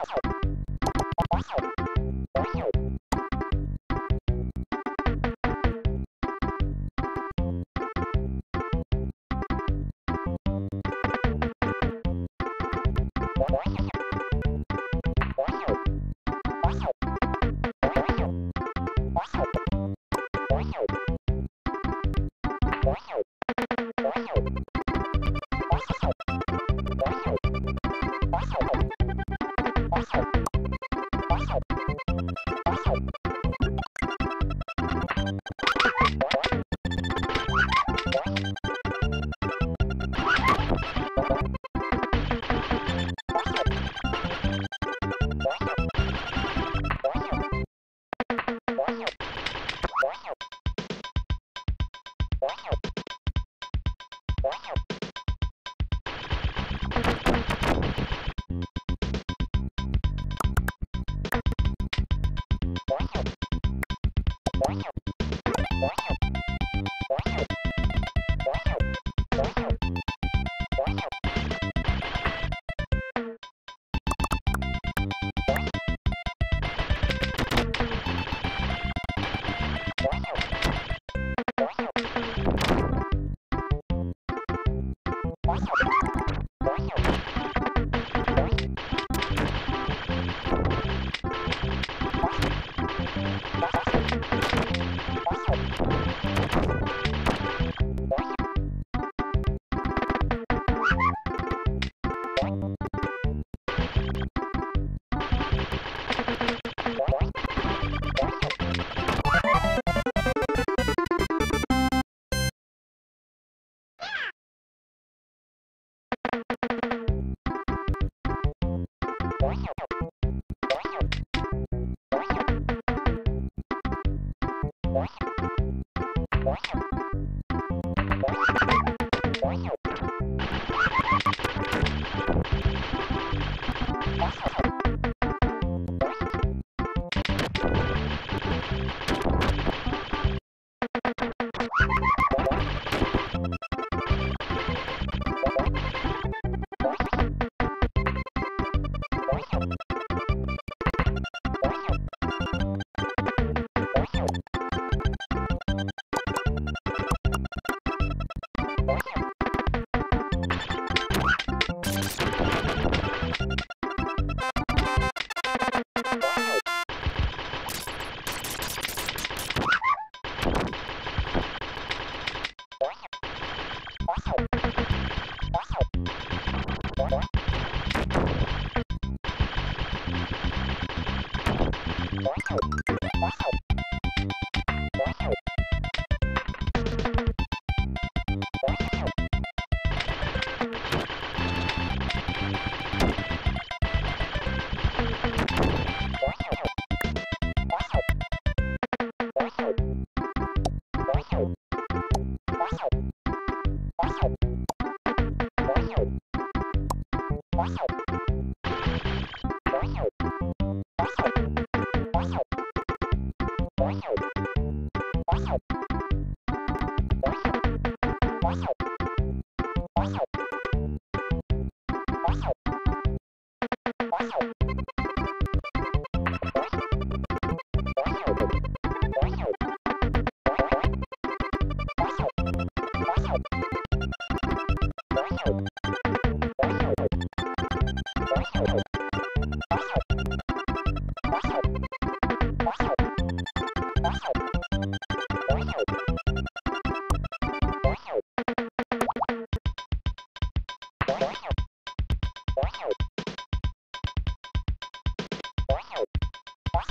Oh, Wow.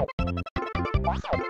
Wow.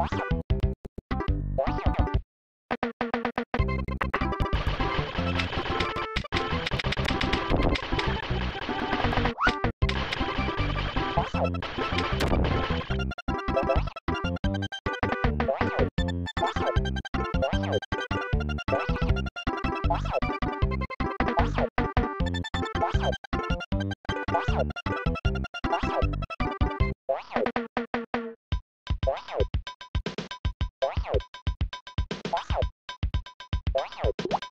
Bye. Thank you.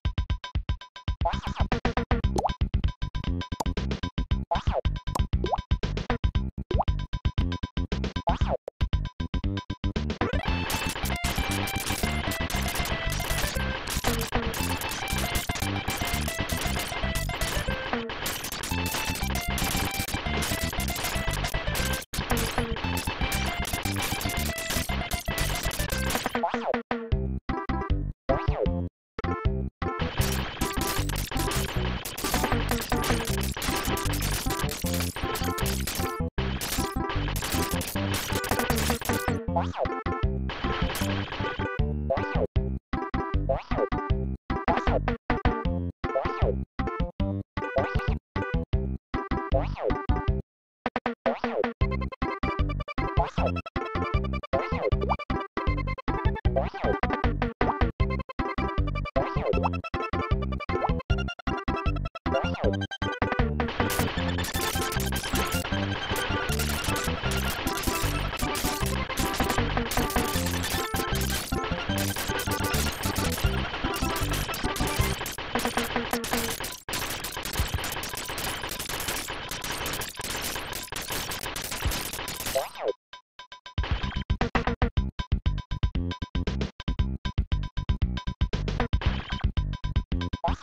Oh.